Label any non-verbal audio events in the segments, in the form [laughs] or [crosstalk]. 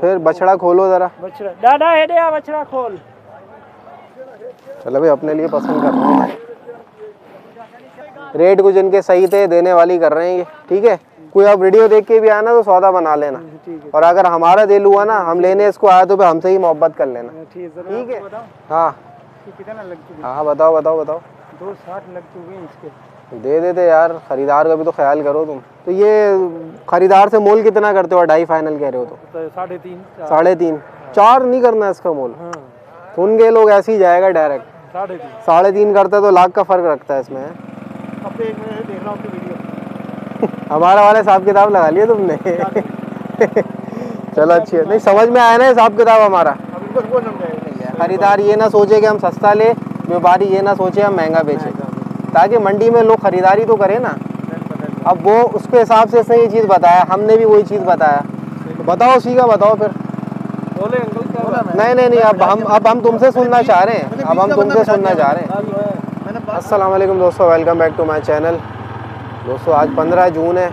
फिर बछड़ा खोलो ज़रा। बछड़ा। डाडा है दे बछड़ा खोल। चलो भाई अपने लिए पसंद कर रहे हैं। रेट कुछ इनके सही थे देने वाली कर रहे हैं ये ठीक है? कोई आप वीडियो देख के भी आना तो सौदा बना लेना। और अगर हमारा दिल हुआ ना हम लेने इसको आया तो हमसे ही मोहब्बत कर लेना। ठीक है ठीक है? हाँ। कितना हाँ बताओ बताओ बताओ। दो साठ लग चुके हैं इसके। दे देते यार खरीदार का भी तो ख्याल करो तुम। तो ये खरीदार से मोल कितना करते हो ढाई फाइनल कह रहे हो तो तो साढ़े तीन साढ़े तीन। चार नहीं करना इसका मोल? हाँ। सुन के लोग ऐसे ही जाएगा डायरेक्ट साढ़े तीन। साढ़े तीन करता तो लाख का फ़र्क रखता है इसमें। अब तो एक देख रहा वीडियो हमारा वाला हिसाब किताब लगा लिया तुमने। [laughs] चलो अच्छी है। नहीं समझ में आया ना हिसाब किताब हमारा? खरीदार ये ना सोचे कि हम सस्ता ले व्यापारी ये ना सोचे हम महँगा बेचे। ताकि मंडी में लोग खरीदारी तो करें ना। अब वो उसके हिसाब से इसने ये चीज़ बताया हमने भी वही चीज़ बताया। बताओ उसी का बताओ फिर। बोले अंकल क्या बोला नहीं नहीं नहीं अब हम अब हम तुमसे सुनना चाह रहे हैं। अब हम तुमसे सुनना चाह रहे हैं। अस्सलाम वालेकुम दोस्तों welcome back to my channel दोस्तों आज 15 जून है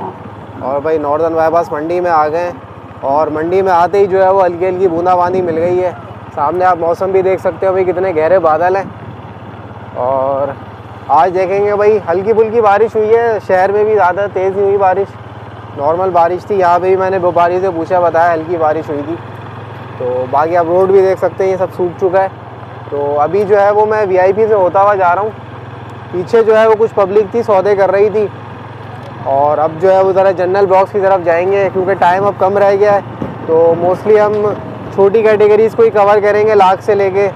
और भाई नॉर्दर्न बाईपास मंडी में आ गए हैं और मंडी में आते ही जो है वो हल्की हल्की बूंदाबांदी मिल गई है। सामने आप मौसम भी देख सकते हो भाई कितने गहरे बादल हैं और आज देखेंगे भाई, हल्की फुल्की बारिश हुई है, शहर में भी ज़्यादा तेज़ नहीं हुई बारिश। नॉर्मल बारिश थी, यहाँ पे भी मैंने व्यापारी से पूछा, बताया हल्की बारिश हुई थी। तो बाकी आप रोड भी देख सकते हैं, ये सब सूख चुका है। तो अभी जो है वो मैं वीआईपी से होता हुआ जा रहा हूँ। पीछे जो है वो कुछ पब्लिक थी, सौदे कर रही थी। और अब जो है वो ज़रा जनरल बॉक्स की तरफ़ जाएँगे, क्योंकि टाइम अब कम रह गया है। तो मोस्टली हम छोटी कैटेगरीज को ही कवर करेंगे, लाख से लेके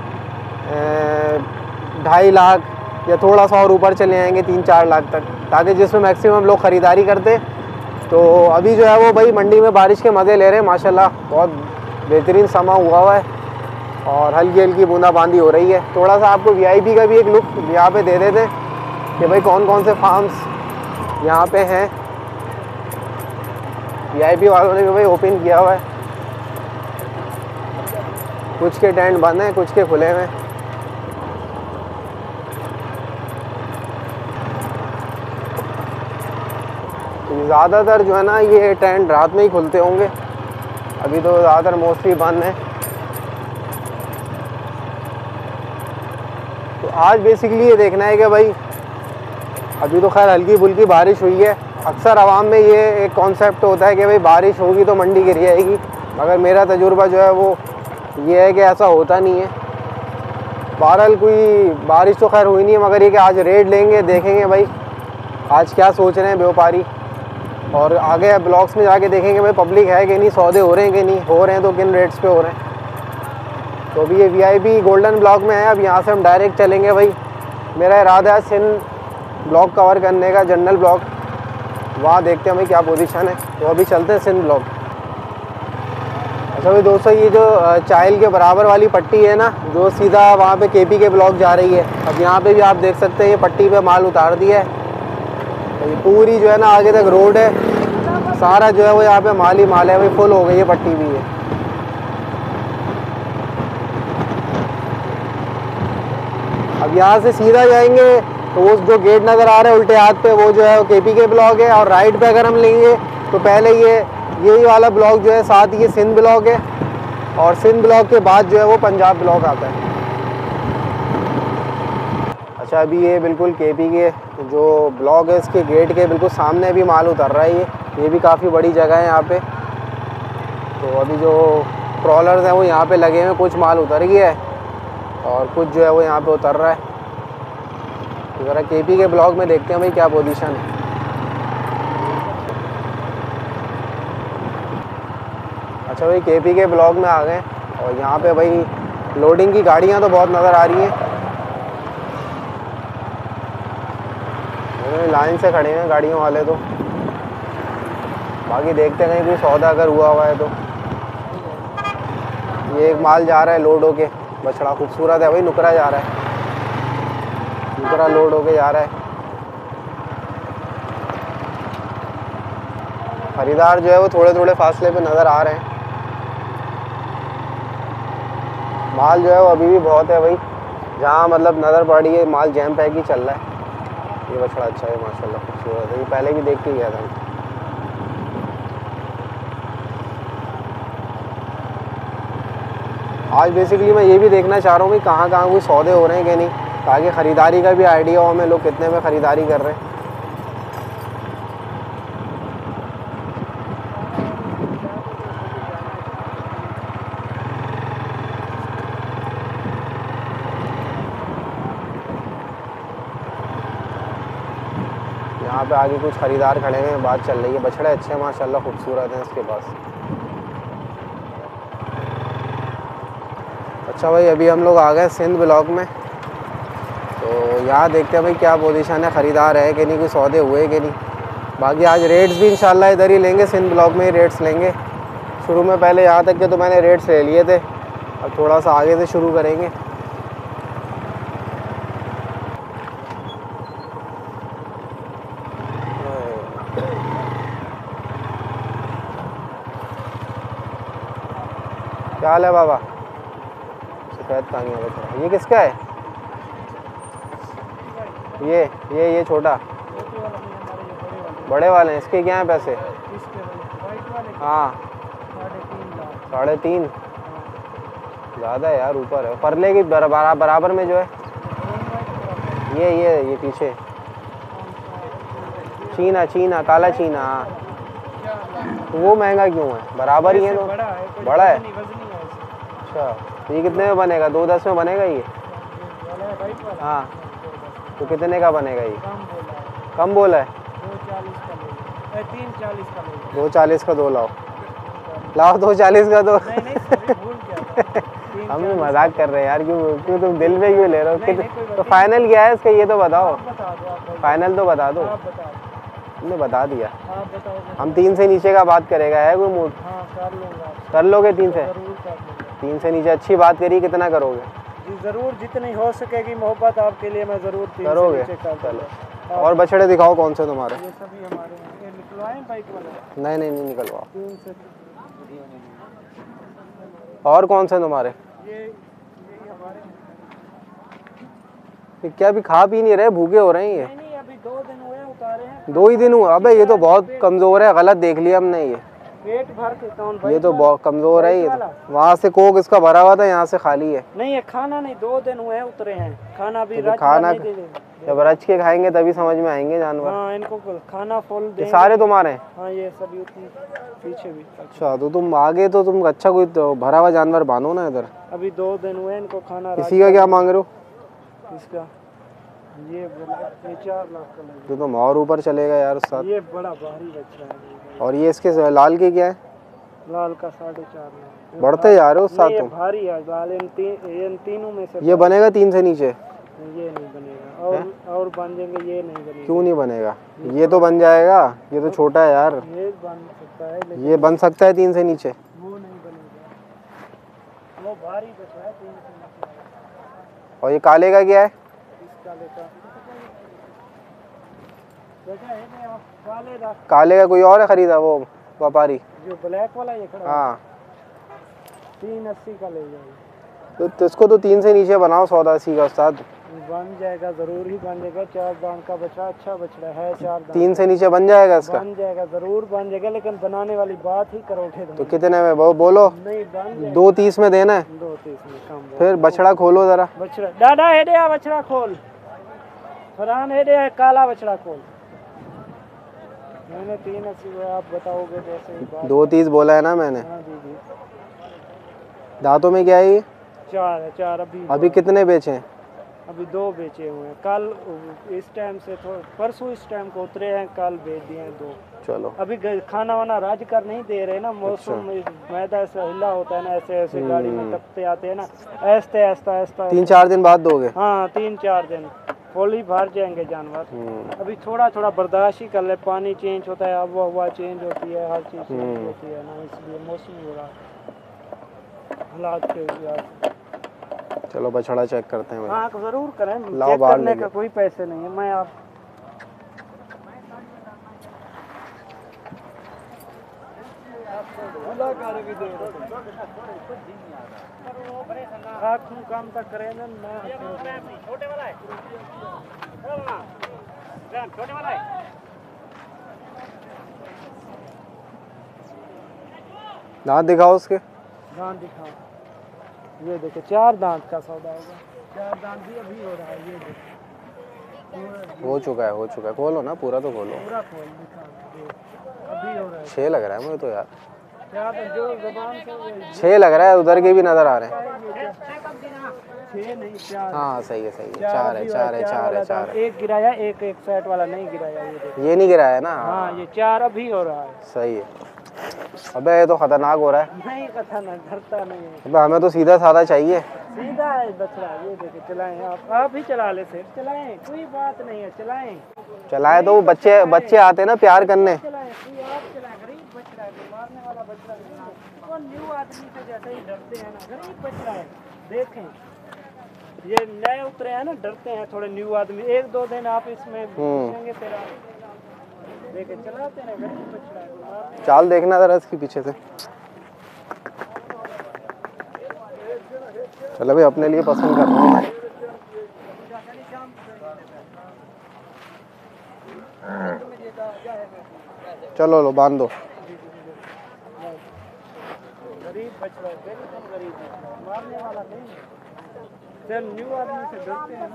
ढाई लाख या थोड़ा सा और ऊपर चले आएँगे तीन चार लाख तक, ताकि जिसमें मैक्सिमम लोग ख़रीदारी करते। तो अभी जो है वो भाई मंडी में बारिश के मज़े ले रहे हैं, माशाल्लाह, बहुत बेहतरीन समा हुआ हुआ है और हल्की हल्की बूंदाबांदी हो रही है। थोड़ा सा आपको वीआईपी का भी एक लुक यहाँ पे दे देते हैं कि भाई कौन कौन से फार्म्स यहाँ पे हैं। वीआईपी वालों ने भी भाई ओपन किया हुआ है। कुछ के टेंट बंद हैं, कुछ के खुले हुए हैं। ज़्यादातर जो है ना ये टेंट रात में ही खुलते होंगे। अभी तो ज़्यादातर मोस्टली बंद है। तो आज बेसिकली ये देखना है कि भाई, अभी तो खैर हल्की फुल्की बारिश हुई है। अक्सर आवाम में ये एक कॉन्सेप्ट होता है कि भाई बारिश होगी तो मंडी गिर जाएगी। मगर मेरा तजुर्बा जो है वो ये है कि ऐसा होता नहीं है। बहरहाल कोई बारिश तो खैर हुई नहीं है, मगर ये कि आज रेड लेंगे, देखेंगे भाई। आज क्या सोच रहे हैं व्यापारी और आगे ब्लॉक्स में जाके देखेंगे भाई पब्लिक है कि नहीं, सौदे हो रहे हैं कि नहीं, हो रहे हैं तो किन रेट्स पे हो रहे हैं? तो अभी ये वीआईपी गोल्डन ब्लॉक में है, अब यहाँ से हम डायरेक्ट चलेंगे भाई। मेरा इरादा है सिंध ब्लॉक कवर करने का जनरल ब्लॉक वहाँ देखते हैं भाई क्या पोजीशन है। तो अभी चलते हैं सिंध ब्लॉक अच्छा भाई दोस्तों, ये जो चाइल के बराबर वाली पट्टी है ना, जो सीधा वहाँ पे केपी के ब्लॉक जा रही है। अब यहाँ पे भी आप देख सकते हैं, ये पट्टी पे माल उतार दिया है। तो ये पूरी जो है ना आगे तक रोड है। सारा जो है वो यहाँ पे माल ही माल है भाई फुल हो गई है, पट्टी भी है। अब यहाँ से सीधा जाएँगे तो वो जो गेट नज़र आ रहा है उल्टे हाथ पे, वो जो है वो केपी के ब्लॉक है और राइट पे अगर हम लेंगे तो पहले ये, यही वाला ब्लॉक जो है साथ ये सिंध ब्लॉक है और सिंध ब्लॉक के बाद जो है वो पंजाब ब्लॉक आता है। अच्छा अभी ये बिल्कुल केपी के जो ब्लॉक है, इसके गेट के बिल्कुल सामने भी माल उतर रहा है ये। ये भी काफ़ी बड़ी जगह है यहाँ पे। तो अभी जो ट्रॉलर्स हैं, वो यहाँ पे लगे हुए कुछ माल उतर गया है और कुछ जो है, वो यहाँ पे उतर रहा है। तो ज़रा के के ब्लॉक में देखते हैं भाई क्या पोजीशन है। अच्छा भाई के के ब्लॉक में आ गए और यहाँ पे भाई लोडिंग की गाड़ियाँ तो बहुत नज़र आ रही हैं। लाइन से खड़े हैं गाड़ियों वाले तो। बाकी देखते हैं कहीं कोई सौदा अगर हुआ हुआ है तो। ये एक माल जा रहा है लोड होके, बछड़ा खूबसूरत है भाई नुकरा जा रहा है। नुकरा लोड होके जा रहा है। खरीदार जो है वो थोड़े थोड़े फासले पे नज़र आ रहे हैं। माल जो है वो अभी भी बहुत है भाई। जहाँ मतलब नज़र पड़ रही है, माल जैम पैक ही चल रहा है। ये बछड़ा अच्छा है, माशाल्लाह, खूबसूरत है। ये पहले भी देख के गया था। आज बेसिकली मैं ये भी देखना चाह रहा हूँ कि कहाँ कहाँ कोई सौदे हो रहे हैं कि नहीं, ताकि ख़रीदारी का भी आइडिया हो हमें, लोग कितने में ख़रीदारी कर रहे हैं। पे आगे कुछ ख़रीदार खड़े हैं, बात चल रही है। बछड़े अच्छे हैं, माशाल्लाह, खूबसूरत हैं इसके पास। अच्छा भाई, अभी हम लोग आ गए सिंध ब्लॉक में। तो यहाँ देखते हैं भाई, क्या पोजीशन है, ख़रीदार है कि नहीं, कोई सौदे हुए कि नहीं। बाकी आज रेट्स भी इंशाल्लाह इधर ही लेंगे, सिंध ब्लॉक में ही रेट्स लेंगे। शुरू में पहले यहाँ तक के तो मैंने रेट्स ले लिए थे, अब थोड़ा सा आगे से शुरू करेंगे। क्या हाल है बाबा। सफ़ेद कांगिया बच्चा ये किसका है? ये ये ये छोटा। बड़े वाले हैं। इसके क्या हैं पैसे? हाँ। साढ़े तीन। ज़्यादा है यार ऊपर है। परले की बराबर बराबर में जो है। ये ये ये पीछे। चीना चीना काला चीना। हाँ वो महँगा क्यों है? बराबर ही है तो। बड़ा है अच्छा। तो ये कितने में बनेगा? दो दस में बनेगा ये? है। तो कितने का बनेगा ये? कम बोला है। दो चालीस का दो चालीस का दो। लाओ लाओ दो चालीस का दो [laughs] हम भी मज़ाक कर रहे हैं यार क्यों क्यों तुम दिल में क्यों ले रहे हो? तो फाइनल क्या है इसका? ये तो बताओ। फाइनल तो बता दो। तुमने बता दिया। हम तीन से नीचे का बात करेगा है कोई मूड हाँ कर लूँगा। तीन से? तीन से नीचे अच्छी बात करी कितना करोगे? जी ज़रूर जितनी हो सकेगी मोहब्बत आपके लिए मैं ज़रूर करोगे? चलो। और बछड़े दिखाओ कौन से तुम्हारे? ये सभी हमारे हैं। निकलवाएँ बाइक वाला? नहीं नहीं नहीं निकलवाओ। तीन से और कौन से तुम्हारे? ये हमारे ये क्या अभी खा पी नहीं रहे? भूखे हो रहे हैं ये नहीं नहीं अभी दो दिन हुए हैं, उतारे हैं दो ही दिन हुआ अबे ये तो बहुत कमज़ोर है गलत देख लिया हमने ये। पेट भर के कौन ये तो बहुत कमज़ोर है ये तो। वहाँ से कोक इसका भरा हुआ था यहाँ से खाली है। नहीं ये खाना नहीं दो दिन हुए हैं, उतरे हैं। खाना भी तो खाना- जब रच के खाएँगे तभी समझ में आएँगे जानवर। हाँ इनको खाना फुल ये सारे तुम्हारे हैं? हाँ ये सभी पीछे भी। अच्छा तो तुम आगे तो तुम अच्छा कोई तो भरा हुआ जानवर बांधो ना इधर। अभी दो दिन हुए इनको खाना इसी का क्या मांग रहे हो? इसका। ये चार लाख का तो तुम और ऊपर चलेगा यार उस साथ। ये बड़ा भारी बच्चा है। और ये इसके लाल के क्या है? लाल का साढ़े चार लाख। बढ़ते जा रहे हो उस साथ ये तुम। भारी है लाल इन तीन इन तीनों में से ये बनेगा तीन से नीचे? ये नहीं बनेगा। और है? और बन जाएँगे ये नहीं बनेगा। क्यों नहीं बनेगा? ये तो बन जाएगा ये तो छोटा है यार। ये बन सकता है लेकिन ये बन सकता है तीन से नीचे। वो नहीं बनेगा। वो भारी बचा है तीन से नीचे। और ये काले का क्या है? काले का कोई और है खरीदा वो व्यापारी? जो ब्लैक वाला ये खड़ा हाँ। तीन अस्सी का ले जाएगा तो, तो इसको तो तीन से नीचे बनाओ सौदा अस्सी का उस्ताद। बन जाएगा ज़रूर ही बन जाएगा। चार दांत का बछड़ा अच्छा बछड़ा है चार दांत तीन से नीचे बन जाएगा इसका? बन जाएगा ज़रूर बन जाएगा लेकिन बनाने वाली बात ही करोगे तो कितने में? वो बोलो। नहीं बन दो तीस में देना है। दो तीस में कम फिर बछड़ा खोलो जरा। बछड़ा डाडा हेडे बछड़ा खोल। फरहान हेडे दे काला बछड़ा खोल मैंने तीन अस्सी है आप बताओगे जैसे दो तीस बोला है ना मैंने। हाँ जी जी। दांतों में क्या है ये? चार है चार अभी अभी कितने बेचे हैं? अभी दो बेचे हुए हैं। कल इस टाइम से थोड़ा परसों इस टाइम को उतरे हैं कल बेच दिए हैं दो। चलो। अभी खाना वाना राज कर नहीं दे रहे ना मौसम मैदा ऐसा हिला होता है ना ऐसे ऐसे गाड़ी में टपते आते हैं ना ऐसते ऐसा ऐसा तीन चार दिन बाद दोगे? हाँ तीन चार दिन। होली भर जाएँगे जानवर। हम्म, अभी थोड़ा थोड़ा बर्दाश्त ही कर ले पानी चेंज होता है अब हवा चेंज होती है हर चीज़ चेंज होती है ना इसलिए मौसम हो रहा है। हालात के चलो बछड़ा चेक करते हैं हाँ ज़रूर करें। लाओ चेक बाहर करने का कोई पैसे नहीं है मैं आप काम तक करें ना ना छोटे वाला है छोटे वाला है दांत दिखाओ उसके। दांत दिखाओ। ये देखो चार दांत का सौदा होगा चार दांत भी अभी हो रहा है ये देखो। हो चुका है हो चुका है। खोलो ना पूरा तो खोलो। पूरा खोल दिखा अभी हो रहा है। छः लग रहा है मुझे तो यार। तो जो जबान से ये- छः लग रहा है उधर के भी नज़र आ रहे हैं। छः नहीं चार। हाँ सही है सही है। चार है चार है चार है चार एक गिराया एक एक साइड वाला नहीं गिराया ये देखो। ये नहीं गिराया ना? हाँ ये चार अभी हो रहा है। सही है। अबे ये तो खतरनाक हो रहा है। नहीं ना डरता नहीं अबे हमें तो सीधा साधा चाहिए। सीधा है बछड़ा ये देखो चलाएँ आप। आप ही चला ले सेठ चलाएँ कोई बात नहीं है चलाएँ। चलाए तो वो बच्चे बच्चे आते हैं ना प्यार करने। देखें ये नए उतरे हैं ना डरते हैं थोड़े न्यू आदमी। एक दो दिन आप इसमें हम्म। फिर आप चाल देखना जरा इसके पीछे से। चलो भाई अपने लिए पसंद कर रहा हूँ। चलो लो बाँध दो। न्यू आदमी से डरते हैं।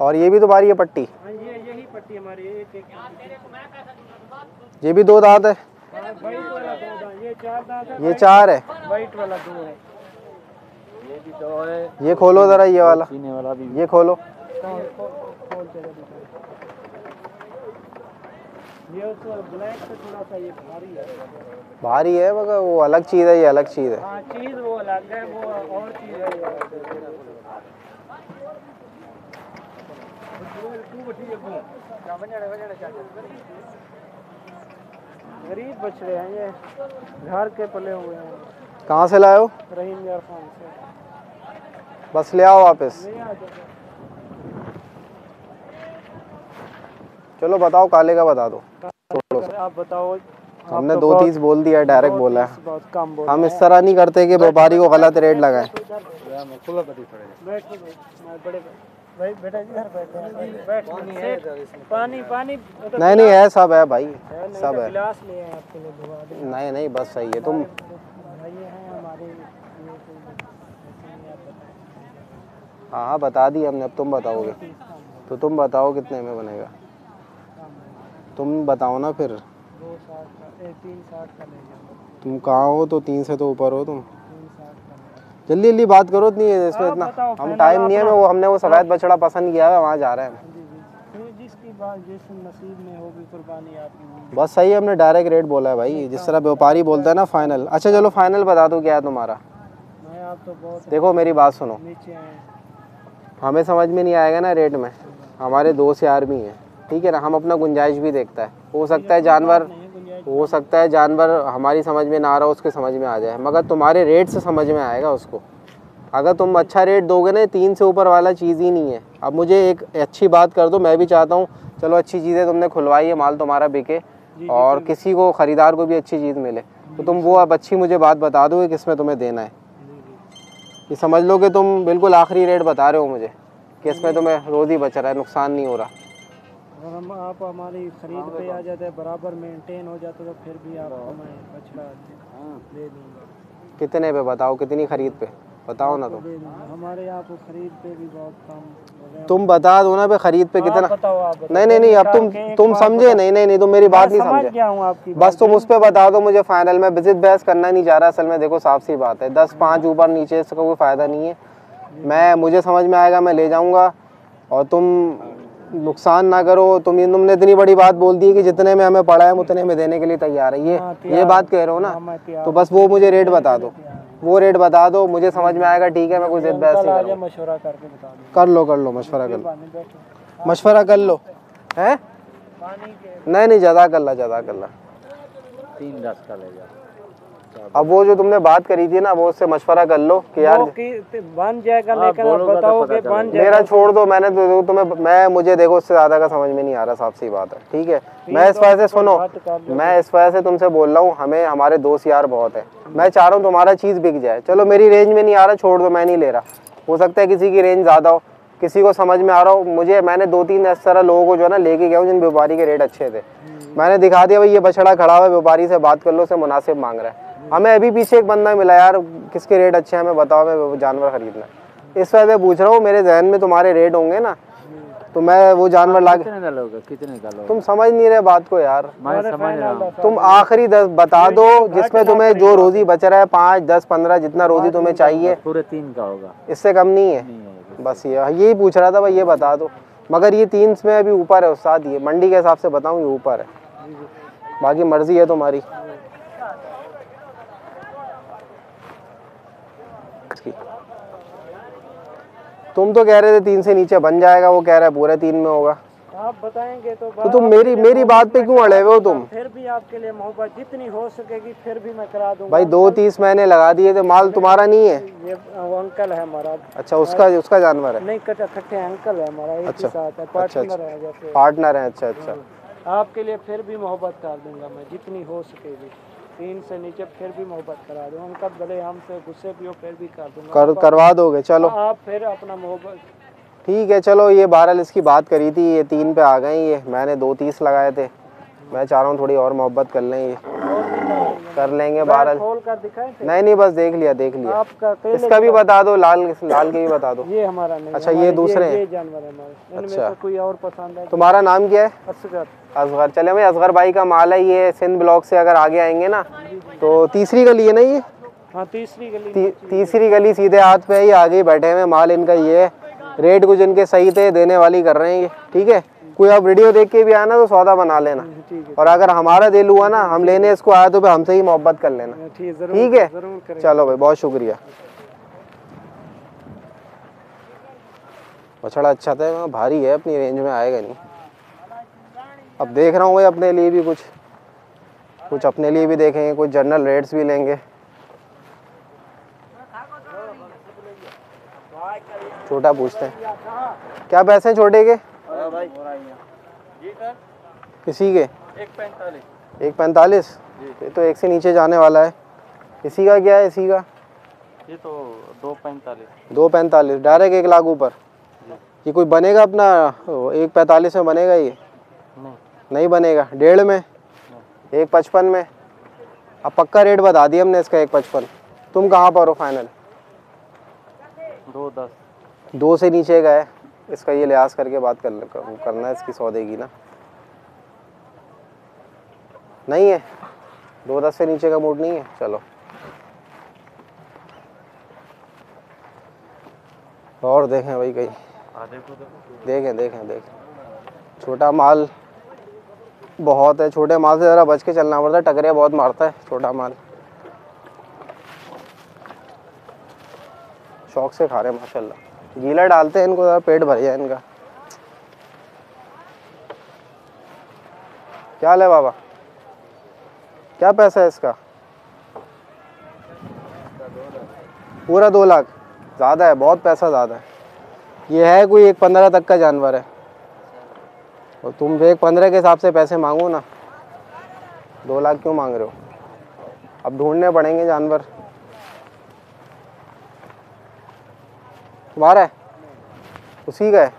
और ये भी तुम्हारी है पट्टी? हाँ, ये यही पट्टी हमारी एक एक। ये भी दो दांत है? वाइट वाला दो दांत ये चार दांत है ये चार है? वाइट वाला दो है। ये भी दो है। ये खोलो जरा ये वाला। वाला भी। ये खोलो कौन खो- खोल के दिखाओ। ये ब्लैक से थोड़ा सा ये भारी है। भारी है मगर वो अलग चीज़ है ये अलग चीज़ है। हाँ चीज़ वो अलग है वो और चीज़ है। ये। गरीब बछड़े हैं ये घर के पले हुए हैं। कहाँ से लाए हो? रहीम यार खान से। बस ले आओ वापस ले आ जाओ चलो बताओ काले का बता दो। छोड़ो। आप बताओ हमने तो दो तीस बोल दिया डायरेक्ट बोला है। हम इस तरह नहीं करते कि व्यापारी को गलत रेट लगाएँ। बैठो बैठ। मैं बड़े भाई बेटा जी घर बैठे हैं बैठ। सेठ, पानी पानी तो नहीं नहीं है सब है भाई सब तो है। गिलास ले आए आपके लिए धुआ दे। नहीं नहीं बस सही है तुम हैं। हाँ हाँ बता दी हमने अब तुम बताओगे। है, तो तुम बताओ कितने में बनेगा। है। तुम बताओ ना फिर। दो साठ का ए, तीन साठ का ले जाओ तुम कहाँ हो? तो तीन से तो ऊपर हो तुम। जल्दी जल्दी बात करो इतनी इसमें इतना। हम टाइम नहीं है मैं वो हमने वो सफ़ेद बछड़ा पसंद किया है वहाँ जा रहे हैं। बस सही है हमने डायरेक्ट रेट बोला है भाई। जिस तरह व्यापारी बोलता है ना फाइनल अच्छा चलो फाइनल बता दो क्या है तुम्हारा? मैं आप तो बहुत देखो मेरी बात सुनो। हमें समझ में नहीं आएगा ना रेट में। हमारे दोस्त यार भी हैं। ठीक है ना हम अपना गुंजाइश भी देखता है। हो सकता है जानवर नहीं है सकता है जानवर हमारी समझ में ना आ रहा हो उसके समझ में आ जाए। मगर तुम्हारे रेट से समझ में आएगा उसको। अगर तुम अच्छा रेट दोगे ना तीन से ऊपर वाला चीज़ ही नहीं है। अब मुझे एक अच्छी बात कर दो मैं भी चाहता हूँ चलो अच्छी चीज़ें तुमने खुलवाई है माल तुम्हारा बिके। और किसी को ख़रीदार को भी अच्छी चीज़ मिले। तो तुम वो अब अच्छी मुझे बात बता दो कि किसमें तुम्हें देना है। ये समझ लो कि तुम बिल्कुल आखिरी रेट बता रहे हो मुझे कि इसमें तुम्हें रोज़ ही बच रहा है नुकसान नहीं हो रहा। अगर हम आप हमारी खरीद पे आ जाते बराबर मेंटेन हो जाते तो फिर भी आपको मैं बछड़ा दे दूँगा। कितने पे बताओ कितनी खरीद पे? बताओ ना तुम हमारे यहाँ को खरीद पे भी बहुत कम तुम बता दो ना पे खरीद पे कितना बताओ आप बताओ। नहीं नहीं नहीं अब तुम तुम समझे? नहीं नहीं नहीं तुम मेरी बात नहीं समझे बस तुम उस पर बता दो मुझे फाइनल में। विज़िट बहस करना नहीं चाह रहा असल में देखो साफ़ सी बात है। दस पाँच ऊपर नीचे इसका कोई फ़ायदा नहीं है। मैं मुझे समझ में आएगा मैं ले जाऊँगा। और तुम नुकसान ना करो तुम ये तुमने इतनी बड़ी बात बोल दी है कि जितने में हमें पड़ा है हम उतने में देने के लिए तैयार है। ये हाँ, ये बात कह रहे हो ना? हाँ, तो बस वो मुझे रेट बता दो। वो रेट बता दो मुझे समझ में आएगा ठीक है मैं कुछ जिद बहस कर। लो कर लो मशवरा कर लो। मशवरा कर लो। हैं? पानी के नहीं नहीं ज़्यादा कर ला ज़्यादा कर ला। तीन दस का ले जाओ। अब वो जो तुमने बात करी थी ना वो उससे मशवरा कर लो कि यार कि बन जाएगा लेकिन आप बताओ कि बन जाएगा। मेरा छोड़ दो मैंने तो तुम्हें मैं मुझे देखो उससे ज़्यादा का समझ में नहीं आ रहा साफ़ सी बात है ठीक है? मैं इस वजह से सुनो। मैं इस वजह से तुमसे बोल रहा हूँ हमें हमारे दोस्त यार बहुत है। मैं चाह रहा हूँ तुम्हारा चीज़ बिक जाए। चलो मेरी रेंज में नहीं आ रहा छोड़ दो मैं नहीं ले रहा। हो सकता है किसी की रेंज ज़्यादा हो। किसी को समझ में आ रहा हो। मुझे मैंने दो तीन इस तरह लोगों को जो है ना लेके गया हूँ जिन व्यापारी के रेट अच्छे थे। मैंने दिखा दिया भाई ये बछड़ा खड़ा हुआ है व्यापारी से बात कर लो उसे मुनासिब मांग रहा है। हमें अभी पीछे एक बंदा मिला यार किसके रेट अच्छे हैं हमें बताओ मैं वो जानवर खरीदना है। इस वजह से पूछ रहा हूँ मेरे जहन में तुम्हारे रेट होंगे ना तो मैं वो जानवर ला कितने का लोगे? कितने का लोगे? तुम समझ नहीं रहे बात को यार। मैं समझ रहा हूँ। तुम आखिरी दस बता दो जिसमें तुम्हें जो रोजी बच रहा है पाँच दस पंद्रह जितना रोजी तुम्हें चाहिए। पूरे तीन का होगा। इससे कम नहीं है। बस ये यही पूछ रहा था भाई ये बता दो। मगर ये तीन में अभी ऊपर है उस्ताद ये मंडी के हिसाब से बताऊँ ये ऊपर है। बाकी मर्ज़ी है तुम्हारी। इसकी। तुम तो कह रहे थे तीन से नीचे बन जाएगा वो कह रहा है पूरे तीन में होगा। आप बताएँगे तो तो तुम मेरी मेरी बात पे क्यों अड़े हुए हो तुम? फिर भी आपके लिए मोहब्बत जितनी हो सकेगी फिर भी मैं करा दूँगा। भाई दो तीस मैंने लगा दिए थे माल तुम्हारा नहीं है। ये अंकल है हमारा। अच्छा उसका उसका जानवर है? नहीं कटा अंकल है हमारा एक अच्छा, साथ है अच्छा, पार्टनर है जैसे। पार्टनर है अच्छा अच्छा। आपके लिए फिर भी मोहब्बत कर दूँगा मैं जितनी हो सकेगी। तीन से नीचे फिर भी मोहब्बत करा दो। उनका भले हमसे गुस्से भी हो फिर भी कर दूँगा। कर करवा दोगे चलो। आप फिर अपना मोहब्बत ठीक है चलो ये बहरहाल इसकी बात करी थी ये तीन पे आ गए ये। मैंने दो तीस लगाए थे। मैं चाह रहा हूँ थोड़ी और मोहब्बत कर लें ये। कर लेंगे बारह खोल कर दिखाए नहीं नहीं बस देख लिया देख लिया। आपका इसका भी बता दो लाल लाल के भी बता दो। ये हमारा नहीं अच्छा, ये दूसरे हैं। ये जानवर है हमारे। अच्छा। कोई और पसंद है? तुम्हारा नाम क्या है? असगर। असगर। चले भाई असगर भाई का माल है ये सिंध ब्लॉक से अगर आगे आएँगे ना तो तीसरी गली है ना ये? हाँ तीसरी गली। तीसरी गली सीधे हाथ पे है ये आगे बैठे हुए माल इनका ये है। रेट कुछ इनके सही थे देने वाली कर रहे हैं ये। ठीक है? कोई आप वीडियो देख के भी आया ना तो सौदा बना लेना। और अगर हमारा दिल हुआ ना हम लेने इसको आया तो हमसे ही मोहब्बत कर लेना। ठीक है ठीक है? चलो भाई बहुत शुक्रिया। बछड़ा अच्छा था भारी है अपनी रेंज में आएगा नहीं। अब देख रहा हूँ भाई अपने लिए भी कुछ। कुछ अपने लिए भी देखेंगे कुछ जनरल रेट्स भी लेंगे। छोटा पूछते हैं। क्या पैसे हैं छोटे के? किसी के? एक पैंतालीस। एक पैंतालीस? ये तो एक से नीचे जाने वाला है। इसी का क्या है इसी का? ये तो दो पैंतालीस। दो पैंतालीस डायरेक्ट एक लाख ऊपर। ये कोई बनेगा अपना एक पैंतालीस में बनेगा ये? नहीं। नहीं बनेगा। डेढ़ में? एक पचपन में? अब पक्का रेट बता दिया हमने इसका एक पचपन। तुम कहाँ पर हो फाइनल दो दस। दो से नीचे का है। इसका ये लिहाज करके बात कर कर- करना है इसकी सौदे की ना। नहीं है। दो दस से नीचे का मूड नहीं है। चलो। और देखें भाई कहीं। देखें देखें। देखें छोटा माल बहुत है। छोटे माल से ज़रा बच के चलना पड़ता है। टकरे बहुत मारता है छोटा माल। शौक से खा रहे हैं माशाल्लाह। गीला डालते हैं इनको ज़रा पेट भर जाए इनका। क्या है बाबा? क्या पैसा है इसका? पूरा दो लाख। ज़्यादा है, बहुत पैसा ज़्यादा है। ये है कोई एक पंद्रह तक का जानवर है। और तुम एक पंद्रह के हिसाब से पैसे मांगो ना। दो लाख क्यों मांग रहे हो? अब ढूँढने पड़ेंगे जानवर। तुम्हारा है? उसी का है।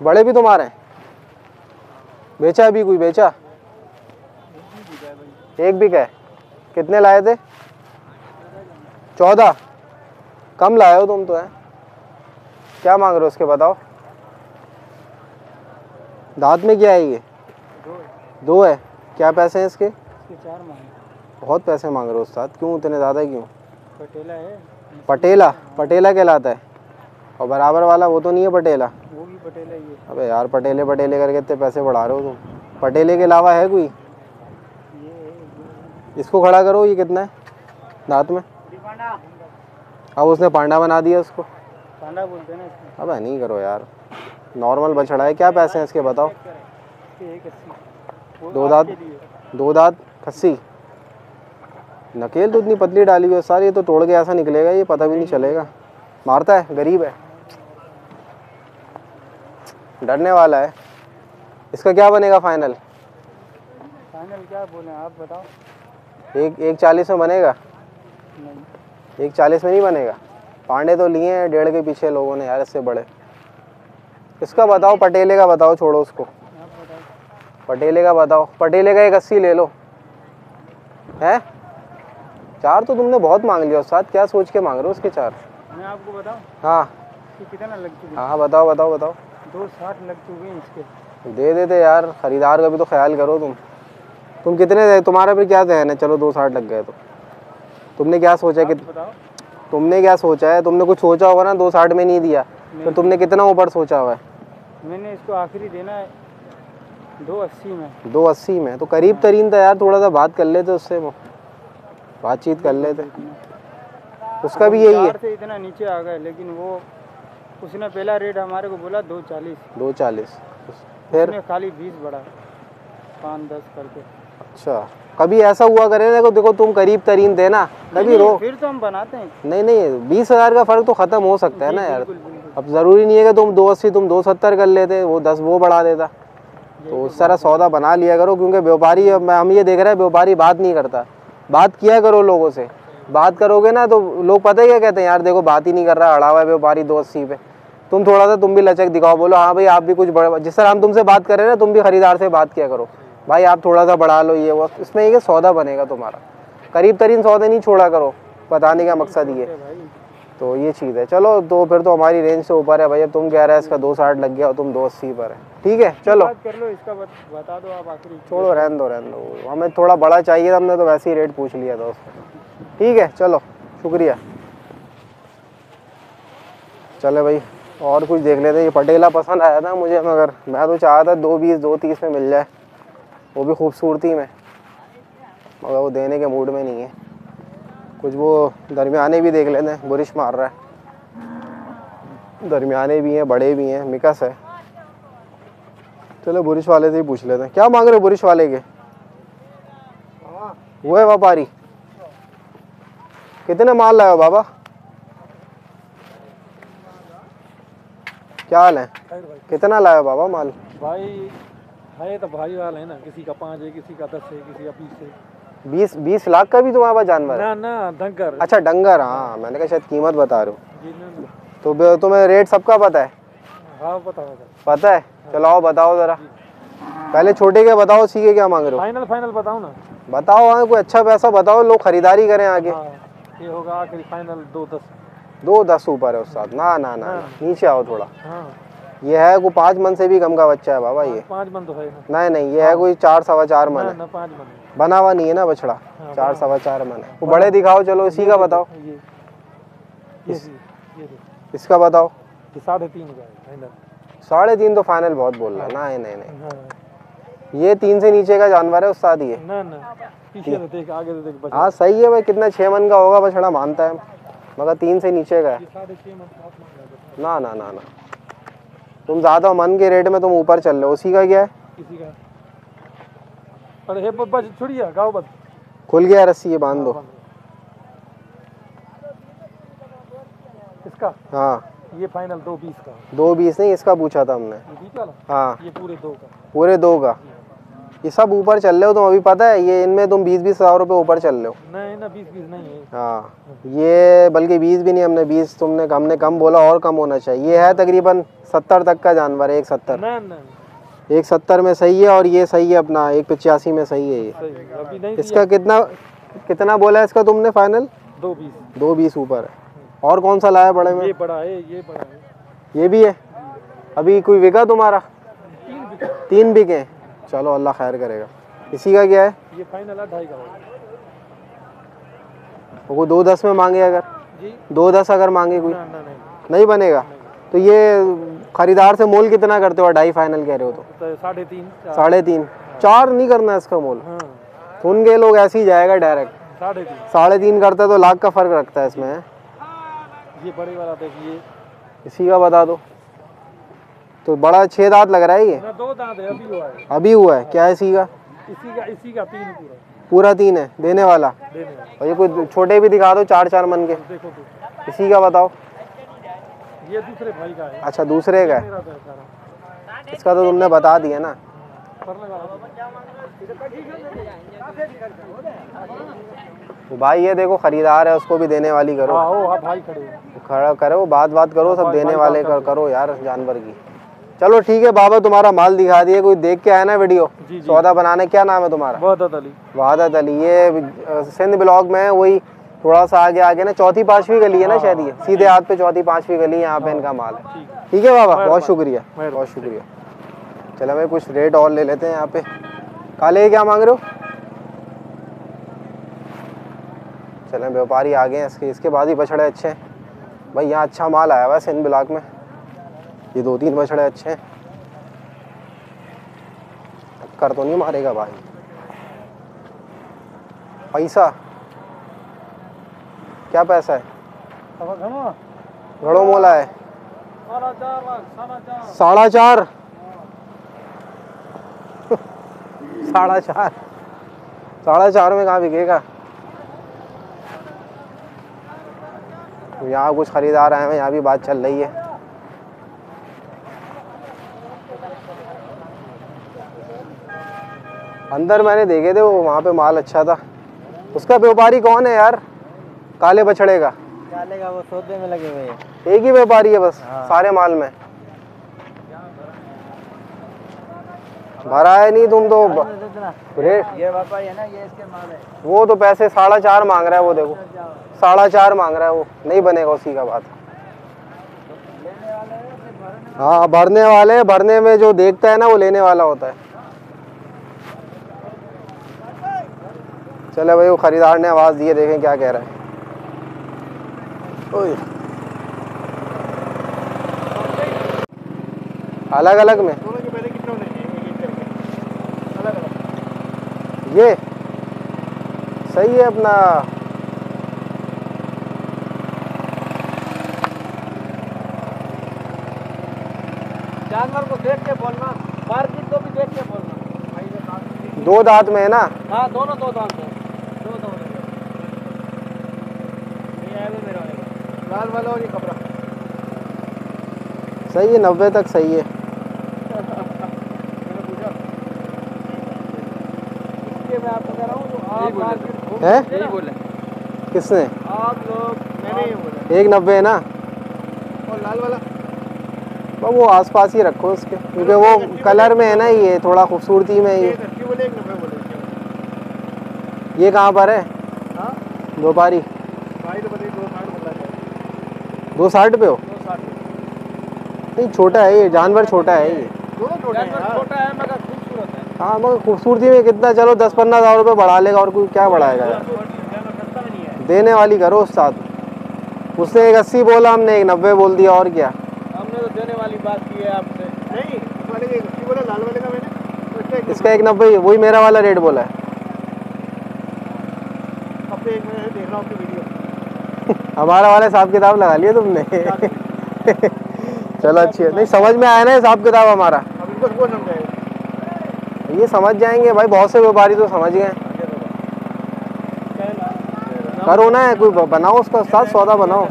बड़े भी तुम्हारे हैं। बेचा अभी कोई बेचा? एक भी का कितने लाए थे? चौदह। कम लाए हो तुम तो है? क्या मांग रहे हो उसके बताओ। दांत में क्या है ये? दो है। क्या पैसे हैं इसके? इसके चार मांगे बहुत पैसे मांग रहे हो उस्ताद। क्यों? इतने ज़्यादा क्यों? पटेला है। पटेला पटेला कहलाता है। और बराबर वाला वो तो नहीं है पटेला। वो भी पटेला ही है। अबे यार पटेले पटेले करके इतने पैसे बढ़ा रहे हो तुम। पटेले के अलावा है कोई? इसको खड़ा करो ये कितना है? दांत में? अब उसने पांडा बना दिया उसको। पांडा बोलते हैं अबे नहीं करो यार। नॉर्मल बछड़ा है। क्या पैसे हैं इसके बताओ? दो दांत। दो दांत? खस्सी? नकेल तो इतनी पतली डाली हुई है सारी ये तो तोड़ के ऐसा निकलेगा ये पता भी नहीं चलेगा। मारता है गरीब है। डरने वाला है। इसका क्या बनेगा फाइनल फाइनल क्या बोले आप बताओ। एक एक चालीस में बनेगा? नहीं। एक चालीस में नहीं बनेगा? पांडे तो लिए हैं डेढ़ के पीछे लोगों ने यार इससे बड़े। इसका बताओ पटेले का बताओ छोड़ो उसको। पटेले का बताओ। पटेले का एक अस्सी ले लो। है? चार तो तुमने बहुत मांग लिया उस्ताद क्या सोच के मांग रहे हो उसके चार? मैं आपको बताऊँ? हाँ। कि कितना लग चुके हाँ? बताओ बताओ बताओ। दो साठ लग चुके हैं इसके। दे देते यार खरीदार का भी तो ख्याल करो तुम। तुम कितने दे तुम्हारे पे क्या ध्यान है? चलो दो साठ लग गए तो। तुमने क्या सोचा कि आप बताओ। तुमने क्या सोचा है? तुमने कुछ सोचा होगा ना दो साठ में नहीं दिया। तो तुमने कितना ऊपर सोचा हुआ है? मैंने इसको आखिरी देना है दो अस्सी में। दो अस्सी में। तो करीब तरीन था यार थोड़ा सा बात कर लेते उससे वो। बातचीत कर लेते। उसका भी यही है। से इतना नीचे आ गए लेकिन वो उसने पहला रेट हमारे को बोला दो चालीस। दो चालीस। फिर? खाली बीस बढ़ा पाँच दस करके। अच्छा। कभी ऐसा हुआ करे देखो देखो तुम करीब तरीन थे ना। कभी रो। फिर तो हम बनाते हैं। नहीं नहीं बीस हज़ार का फ़र्क तो खत्म हो सकता है ना यार। अब ज़रूरी नहीं है कि तुम दो अस्सी तुम दो सत्तर कर लेते वो दस वो बढ़ा देता। तो उस तरह सौदा बना लिया करो क्योंकि व्यापारी हम ये देख रहे हैं व्यापारी बात नहीं करता। बात किया करो लोगों से। बात करोगे ना तो लोग पता ही क्या कहते हैं? यार देखो, बात ही नहीं कर रहा, अड़ा हुआ है व्यापारी दो अस्सी पे। तुम थोड़ा सा, तुम भी लचक दिखाओ, बोलो हाँ भाई, आप भी कुछ बड़ा जिस तरह हम तुमसे बात कर रहे हैं ना, तुम भी खरीदार से बात किया करो। भाई, आप थोड़ा सा बढ़ा लो, ये वो, इसमें ये सौदा बनेगा तुम्हारा। करीब तरीन सौदे नहीं छोड़ा करो, बताने का मकसद ये। तो ये चीज़ है। चलो तो फिर तो हमारी रेंज से ऊपर है भैया तुम कह रहे हैं इसका दो साठ लग गया और तुम दो अस्सी पर है। ठीक है चलो। कर लो इसका बत, बता दो आप आखिरी छोड़ो रहने दो रहने दो। हमें थोड़ा बड़ा चाहिए था हमने तो वैसे ही रेट पूछ लिया था उसका। ठीक है चलो शुक्रिया। चले भाई और कुछ देख लेते हैं। ये पटेला पसंद आया था मुझे मगर मैं तो चाहा था दो बीस दो तीस में मिल जाए। वो भी खूबसूरती में। मगर वो देने के मूड में नहीं है। कुछ वो दरमियाने भी देख लेते हैं बुरिश मार रहा है। दरमियाने भी हैं बड़े भी हैं मिकस है। चलो बुरिश वाले से ही पूछ लेते हैं। क्या मांग रहे हो बुरिश वाले के? वो है व्यापारी। कितने माल लाए हो बाबा? क्या हाल है? कितना लाए हो बाबा माल? भाई है तो भाई वाला है ना किसी का पाँच है किसी का दस है किसी का बीस है। बीस बीस लाख का भी तुम्हारे पास जानवर ना ना दंकर अच्छा डंगर हाँ मैंने कहा शायद कीमत बता रहे हो। तो तुम्हें रेट सबका पता है? हाँ पता होगा पता है? चलो आओ बताओ जरा। पहले छोटे के बताओ सीखे क्या मांग रहे हो? फाइनल फाइनल बताओ ना। बताओ हाँ कोई अच्छा पैसा बताओ लोग खरीदारी करें आगे। हाँ ये होगा आखिरी फाइनल दो दस। दो दस ऊपर है उस्ताद ना ना ना ना, नीचे आओ थोड़ा। हाँ। ये है कोई पाँच मन से भी कम का बच्चा है बाबा ये। पाँच मन तो है ना। नहीं नहीं ये है कोई चार सवा चार मन है। है। बना हुआ नहीं है ना बछड़ा? हाँ, चार सवा चार मन है। वो बड़े दिखाओ चलो इसी का बताओ। इसका बताओ। साढ़े तीन का है। साढ़े तीन तो फाइनल बहुत बोल रहा है। ना नहीं नहीं। हाँ ये तीन से नीचे का जानवर है उस्ताद ये ना ना। पीछे देख आगे तो देख हाँ सही है भाई कितना छः मन का होगा बछड़ा मानता है। मगर तीन से नीचे का है। ना ना ना ना। तुम ज़्यादा मन के रेट में तुम ऊपर चल रहे हो। उसी का क्या है? किसी का। अरे हे बस छोड़िए गाओ बस। खुल गया रस्सी ये बाँध दो। इसका? हाँ। ये फाइनल दो बीस का। दो बीस नहीं इसका पूछा था हमने। ये हाँ। ये पूरे दो का। पूरे दो का। ये सब ऊपर चल रहे हो तुम अभी पता है? ये इनमें तुम बीस बीस हज़ार रुपये ऊपर चल रहे हो। नहीं ना बीस बीस नहीं है। हाँ। ये बल्कि बीस भी नहीं हमने बीस तुमने हमने कम बोला और कम होना चाहिए। ये है तकरीबन सत्तर तक का जानवर है एक सत्तर। ना ना। एक सत्तर में सही है और ये सही है अपना एक पचासी में सही है ये। सही अभी नहीं इसका कितना कितना बोला है इसका तुमने फाइनल दो बीस। दो बीस ऊपर है। और कौन सा लाया बड़े में? ये बड़ा है ये बड़ा है। ये भी है? अभी कोई बिका तुम्हारा? तीन बिके। हैं। चलो अल्लाह खैर करेगा। इसी का क्या है? ये फाइनल है ढाई का वो दो दस में मांगे अगर। जी। दो दस अगर मांगे कोई। ना ना नहीं। नहीं बनेगा? तो ये खरीदार से मोल कितना करते हो ढाई फाइनल कह रहे हो तो? तो साढ़े तीन साढ़े तीन। चार नहीं करना इसका मोल? हाँ। सुन के लोग ऐसे ही जाएगा डायरेक्ट साढ़े तीन करता तो लाख का फ़र्क रखता है इसमें। ये बड़े वाला देखिए। इसी का बता दो। तो बड़ा छः दांत लग रहा है ये? दो दांत है अभी हुआ है। अभी हुआ है? क्या है इसी का? इसी का इसी का तीन पूरा। पूरा तीन है? देने वाला? देने वाला। और ये कोई छोटे भी दिखा दो चार चार मन के। देखो तो। इसी का बताओ। ये दूसरे भाई का है। अच्छा दूसरे का है? इसका तो तुमने बता दिया ना। भाई ये देखो खरीदार है उसको भी देने वाली करो। हाँ हाँ भाई खड़े खड़ा करो बात बात करो सब देने वाले कर, करो। यार जानवर की। चलो ठीक है बाबा तुम्हारा माल दिखा दिए कोई देख के आया ना वीडियो? जी, जी। सौदा बनाने क्या नाम है तुम्हारा? वहदत अली। वहादत अली ये सिंध ब्लॉक में वही थोड़ा सा आगे आगे ना चौथी पांचवी गली है ना शायद ये? सीधे हाथ पे चौथी पांचवी गली है यहाँ पे इनका माल है। ठीक है। बाबा बहुत शुक्रिया बहुत शुक्रिया। चलो भाई कुछ रेट और ले लेते हैं यहाँ पे। काले क्या मांग रहे हो? चले, व्यापारी आ गए हैं इसके इसके बाद ही बछड़े अच्छे हैं। भाई, यहाँ अच्छा माल आया हुआ है सिंध ब्लॉक में। ये दो तीन बछड़े अच्छे हैं। टक्कर तो नहीं मारेगा भाई। पैसा? क्या पैसा है? घड़ो मोला है। साढ़ा चार। [laughs] साढ़ा चार। साढ़ा चार में कहाँ बिकेगा? यहाँ कुछ खरीदार आए हैं यहाँ भी बात चल रही है। अंदर मैंने देखे थे वो वहाँ पे माल अच्छा था। उसका व्यापारी कौन है यार? काले बछड़े का। काले का वो सौदे में लगे हुए हैं। एक ही व्यापारी है बस हाँ। सारे माल में। भरा है नहीं तुम तो। रेट ये है ना ये इसके माल है। वो तो पैसे साढ़ा चार मांग रहा है वो देखो। साढ़ा चार मांग रहा है वो। नहीं बनेगा उसी का बात। हाँ भरने वाले भरने में जो देखता है ना वो लेने वाला होता है। चले भाई वो खरीदार ने आवाज़ दी है देखें क्या कह रहा है। ओए। अलग अलग में दोनों के पहले कितने होने चाहिए एक एक करके अलग अलग ये सही है अपना। जानवर को देख के बोलना मार्केट को भी देख के बोलना। दो दांत में है ना? हाँ दोनों दो दांत है। दो दो। लाल वाला और ये कपड़ा। सही है नब्बे तक सही है [laughs] मैंने पूछा इसलिए मैं आपको कह रहा हूँ जो आप मार्केट है? यही बोले। किसने? आप लोग मैंने बोला। एक नब्बे है ना? और लाल वाला। बस वो आसपास ही रखो उसके क्योंकि वो कलर में है ना ये थोड़ा खूबसूरती में ये। एक अस्सी बोले एक नब्बे बोले। इसके। ये कहाँ पर है? हाँ? भाई तो दो साठ दो साठ पे हो? नहीं छोटा है ये जानवर छोटा है ये। दोनों छोटे हैं छोटा है मगर है मगर खूबसूरती में कितना चलो दस पंद्रह हज़ार रुपये बढ़ा लेगा और कोई क्या बढ़ाएगा यार? देने वाली करो उस साथ। उसने एक अस्सी बोला हमने एक नब्बे बोल दिया और क्या? हमने तो देने वाली बात की है आपसे। नहीं बोला लाल वाले का मैंने। इसका एक नब्बे वही मेरा वाला रेट बोला है। हफ़्ते एक मैं देख रहा हूँ आपकी वीडियो। हमारा वाला हिसाब किताब लगा लिया तुमने। [laughs] चलो अच्छी है। नहीं समझ में आया ना हिसाब किताब हमारा अब इनको सबको समझाएगा ये समझ जाएँगे भाई बहुत से व्यापारी तो समझ गए। करो ना है कोई बनाओ उसका साथ सौदा बनाओ।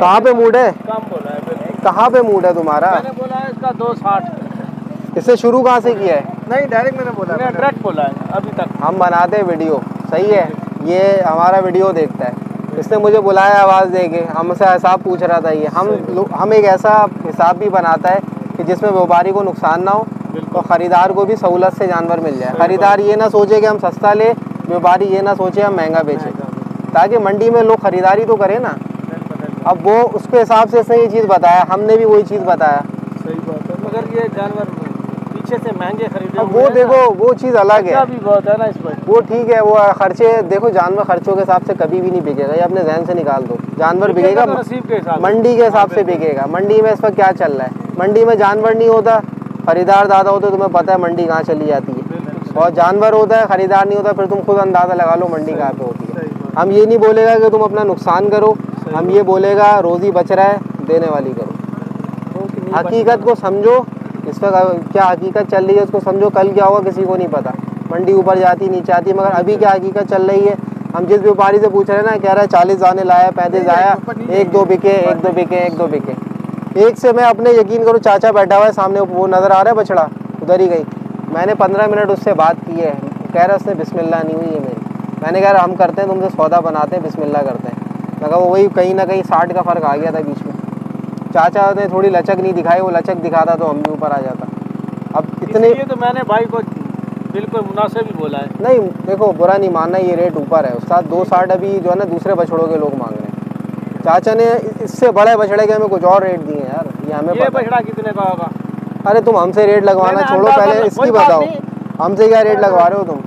कहाँ पे मूड है? कम बोला है बिल्कुल। कहाँ पे मूड है तुम्हारा? मैंने बोला है इसका दो साठ। इससे शुरू कहाँ से किया है? नहीं डायरेक्ट मैंने बोला मैंने डायरेक्ट बोला है अभी तक। हम बनाते हैं वीडियो सही है? ये हमारा वीडियो देखता है। इसने मुझे बुलाया आवाज़ दे के हमसे हिसाब पूछ रहा था ये। हम हम एक ऐसा हिसाब भी बनाता है कि जिसमें व्यापारी को नुकसान ना हो और ख़रीदार को भी सहूलत से जानवर मिल जाए। ख़रीदार ये ना सोचे कि हम सस्ता ले व्यापारी ये ना सोचे हम महँगा बेचें। ताकि मंडी में लोग ख़रीदारी तो करें ना। अब वो उसके हिसाब से सही चीज़ बताया हमने भी वही चीज़ बताया। सही बात है मगर ये जानवर पीछे से महँगे खरीदे अब वो देखो वो चीज़ अलग है। भी बहुत है ना इस पर। वो ठीक है वो खर्चे देखो जानवर खर्चों के हिसाब से कभी भी नहीं बिकेगा ये अपने जहन से निकाल दो। जानवर बिकेगा तो। मंडी के हिसाब से बिकेगा। मंडी में इस वक्त क्या चल रहा है? मंडी में जानवर नहीं होता खरीदार ज़्यादा होते तुम्हें पता है मंडी कहाँ चली जाती है। और जानवर होता है खरीदार नहीं होता फिर तुम खुद अंदाज़ा लगा लो मंडी कहाँ पे होती है। हम ये नहीं बोलेगा कि तुम अपना नुकसान करो हम ये बोलेगा रोज़ी बच रहा है देने वाली करो। हकीकत को समझो इस वक्त क्या हकीकत चल रही है उसको समझो कल क्या होगा किसी को नहीं पता। मंडी ऊपर जाती नीचे आती मगर अभी क्या हकीकत चल रही है? हम जिस व्यापारी से पूछ रहे हैं ना कह रहा है चालीस दाने लाया पैंतीस आया एक दो बिके एक दो बिके एक दो बिके। एक से मैं अपने यकीन करूँ चाचा बैठा हुआ है सामने वो नज़र आ रहा है बछड़ा उधर ही गई। मैंने पंद्रह मिनट उससे बात की है कह रहा उसने बिस्मिल्लाह नहीं हुई है मेरी। मैंने कह रहा हम करते हैं तुमसे सौदा बनाते हैं बिस्मिल्लाह करते हैं। मैं कहा वो वही कहीं ना कहीं साठ का फ़र्क आ गया था बीच में। चाचा ने थोड़ी लचक नहीं दिखाई वो लचक दिखाता तो हम भी ऊपर आ जाता। अब इतने तो मैंने भाई को बिल्कुल मुनासिब ही बोला है। नहीं देखो बुरा नहीं मानना ये रेट ऊपर है। उस्ताद दो साठ अभी जो है ना दूसरे बछड़ों के लोग मांग चाचा ने इससे बड़े बछड़े के हमें कुछ और रेट दिए यार ये हमें ये बछड़ा कितने का होगा? अरे तुम हमसे रेट लगवाना छोड़ो पहले इसकी बताओ। हमसे क्या रेट लगवा रहे हो तुम?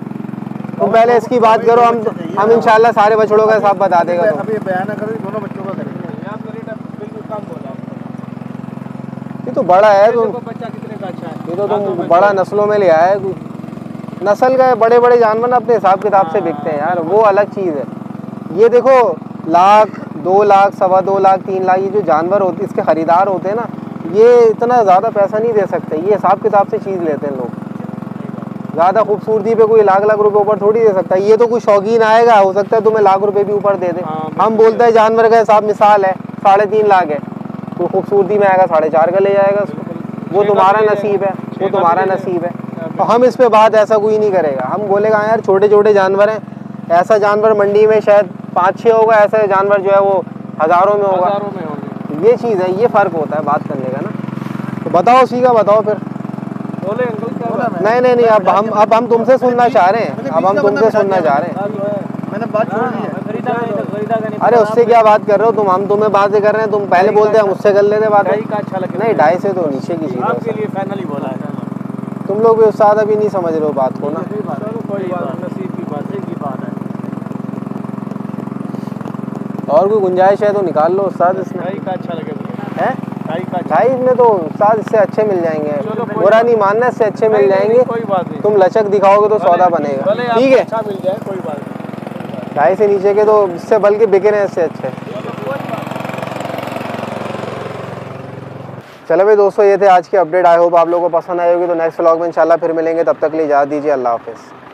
तुम पहले इसकी बात करो हम हम इंशाल्लाह सारे बछड़ों का हिसाब बता देगा तुम। अभी बयान करें दोनों बच्चों का करेंगे। यहाँ का रेट बिल्कुल कम बोला है ये तो बड़ा है तुम देखो बच्चा कितने का अच्छा है। ये तो हाँ, तुम बड़ा नस्लों में ले आया है। नस्ल का बड़े बड़े जानवर ना अपने हिसाब किताब से बिकते हैं यार वो अलग चीज़ है। ये देखो लाख दो लाख सवा दो लाख तीन लाख ये जो जानवर होते इसके खरीदार होते हैं ना ये इतना ज़्यादा पैसा नहीं दे सकते। ये हिसाब किताब से चीज़ लेते हैं लोग। ज़्यादा खूबसूरती पे कोई लाख लाख रुपए ऊपर थोड़ी दे सकता है। ये तो कोई शौकीन आएगा हो सकता है तुम्हें लाख रुपए भी ऊपर दे दे। हाँ, हम बोलते हैं जानवर का हिसाब मिसाल है साढ़े तीन लाख है। तो खूबसूरती में आएगा साढ़े चार का ले जाएगा उसको। वो तुम्हारा नसीब है वो तुम्हारा नसीब है। और हम इस पर बात ऐसा कोई नहीं करेगा। हम बोलेगा हाँ यार छोटे छोटे जानवर हैं। ऐसा जानवर मंडी में शायद पाँच छः होगा ऐसे जानवर जो है वो हज़ारों में होगा। हज़ारों में होंगे। ये चीज़ है ये फ़र्क होता है बात करने का ना। तो बताओ उसी का बताओ फिर। बोले अंकल क्या। नहीं नहीं नहीं अब हम अब हम तुमसे सुनना चाह रहे हैं। अब हम तुमसे सुनना चाह रहे हैं। हाँ, है। मैंने बात छोड़ दी है। अरे उससे क्या बात कर रहे हो तुम? हम तुम्हें बातें कर रहे हैं तुम पहले बोलते हम उससे कर लेते बात। अच्छा नहीं ढाई से तो नीचे की चीज़ आपके है लिए फाइनल बोला है। तुम लोग भी उस्ताद अभी नहीं समझ रहे हो बात को ना चलो कोई बात नहीं, नसीब की बात है की बात है और कोई गुंजाइश है तो निकाल लो उस्ताद इसमें। का अच्छा लगे है? ढाई में तो उस्ताद इससे अच्छे मिल जाएँगे। बुरा नहीं मानना इससे अच्छे मिल जाएँगे। कोई बात नहीं। तुम लचक दिखाओगे तो सौदा बनेगा। ठीक है? अच्छा मिल जाए कोई बात नहीं। ढाई से नीचे के तो इससे बल्कि बिके रहे हैं इससे अच्छे। चलो भाई दोस्तों ये थे आज के अपडेट आई होप आप लोगों को पसंद आई होगी। तो नेक्स्ट व्लॉग में इंशाल्लाह फिर मिलेंगे। तब तक के लिए इजाज़त दीजिए। अल्लाह हाफिज़।